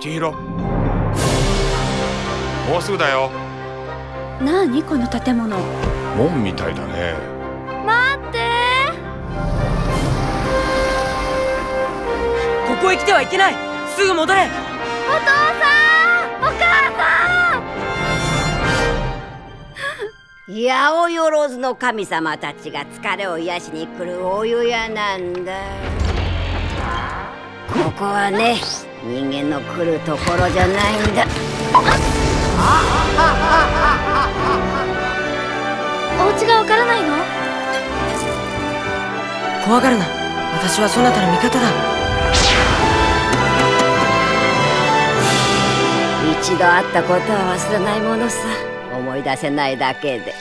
千尋。もうすぐだよ。なにこの建物。門みたいだね。待って。ここへ来てはいけない。すぐ戻れ。お父さんお母さん。八百万の神様たちが疲れを癒しに来るお湯屋なんだここはね人間の来るところじゃないんだ。お家がわからないの怖がるな私はそなたの味方だ一度会ったことは忘れないものさ思い出せないだけで